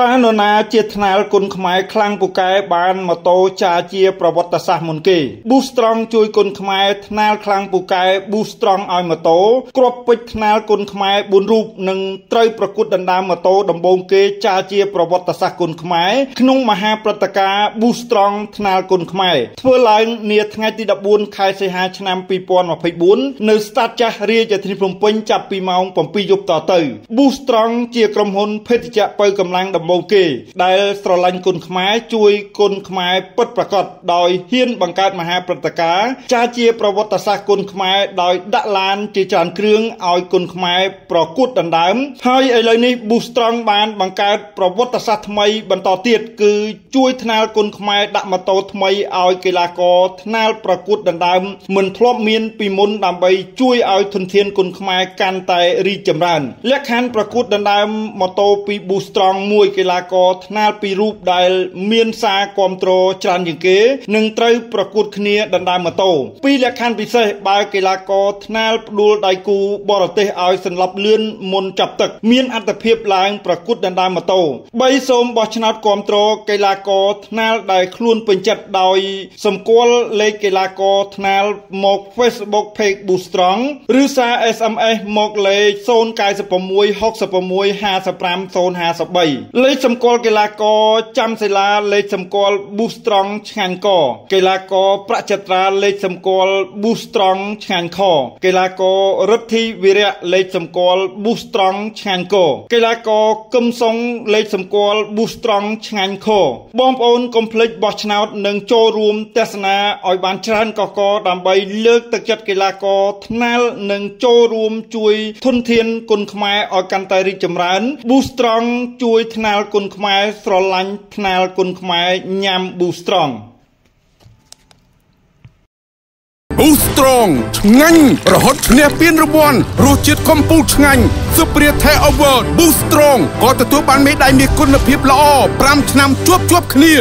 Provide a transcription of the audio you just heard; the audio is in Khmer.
តើនរណាជាថ្នាលគុណខ្មែរខ្លាំងពូកែបានម៉ូតូចាជាប្រវត្តិសាស្ត្រមុនគេ Boostrong ជួយគុណខ្មែរថ្នាលខ្លាំងពូកែ Boostrong ឲ្យម៉ូតូគ្រាប់ពេជ្រថ្នាលគុណខ្មែរ4រូបនិងត្រូវប្រកួតដណ្ដើមម៉ូតូដំបូងគេចាជាប្រវត្តិសាស្ត្រគុណខ្មែរក្នុងមហាព្រឹត្តិការណ៍ Boostrong ថ្នាលគុណខ្មែរធ្វើឡើងនាថ្ងៃទី14ខែសីហាឆ្នាំ2024នៅស្តាតចាស់រាជធានីភ្នំពេញចាប់ពីម៉ោង7យប់តទៅ Boostrong ជាក្រុមហ៊ុនភេទជ្ជៈបើកម្លាំងដំបូងគេ ដែលស្រឡាញ់គុណខ្មែរជួយគុណខ្មែរពិតប្រាកដដោយហ៊ានបង្កើតមហាព្រឹត្តិការណ៍ចាជាប្រវត្តិសាស្ត្រគុណខ្មែរដោយដាក់ឡានជាច្រើនគ្រឿងឲ្យគុណខ្មែរប្រកួតដណ្ដើមហើយឥឡូវនេះ Boostrong បានបង្កើតប្រវត្តិសាស្ត្រថ្មីបន្តទៀតគឺជួយថ្នាលគុណខ្មែរដាក់ម៉ូតូថ្មីឲ្យកីឡាករថ្នាលប្រកួតដណ្ដើមមិនធ្លាប់មានពីមុនដើម្បីជួយឲ្យធនធានគុណខ្មែរកាន់តែរីកចម្រើនលក្ខខណ្ឌប្រកួតដណ្ដើមម៉ូតូពី Boostrong មួយកីឡាករថ្នាលពីររូបដែលមានសារគ្រប់គ្រងច្រើនជាងគេនឹងត្រូវប្រកួតគ្នាដណ្ដើមម៉ូតូពីរលក្ខខណ្ឌពិសេសបើកីឡាករថ្នាលផ្ដួលដៃគូបរទេសឲ្យសន្លប់លឿនមុនចាប់ទឹក មានអត្តភាពឡើងប្រកួតដណ្ដើមម៉ូតូ3សូមបោះឆ្នោតគ្រប់គ្រងកីឡាករថ្នាលដែលខ្លួនពេញចិត្តដោយសម្គាល់លេខកីឡាករថ្នាលមក Facebook Page Boostrong ឬសារ SMS មកលេខ096 66 55 053លេខសម្គាល់កីឡាករចាំសិលាលេខសម្គាល់ Boostrong ឆ្ងាញ់កកីឡាករប្រចត្រាលេខសម្គាល់ Boostrong ឆ្ងាញ់ខកីឡាកររិទ្ធីវីរៈលេខសម្គាល់ Boostrong ឆ្ងាញ់កកីឡាករកឹមសុងលេខសម្គាល់ Boostrong ឆ្ងាញ់ខបងប្អូនកុំភ្លេចបោះឆ្នោតនិងចូលរួមទស្សនាឲ្យបានច្រើនកកដើម្បីលើកទឹកចិត្តកីឡាករថ្នាល់និងចូលរួមជួយធនធានគុណខ្មែរឲ្យកាន់តែរីកចម្រើន Boostrong ជួយថ្នាល់គុណខ្មែរស្រឡាញ់ថ្នាលគុណខ្មែរញ៉ាំ Boostrong Boostrong ឆ្ងាញ់រហូតឈ្នះពានរង្វាន់រសជាតិកំពូលឆ្ងាញ់ Superior Thai Award Boostrong ក៏ទទួលបានមេដាយមាសគុណភាពល្អ5ឆ្នាំជាប់ជាប់គ្នា